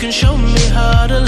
can show me how to.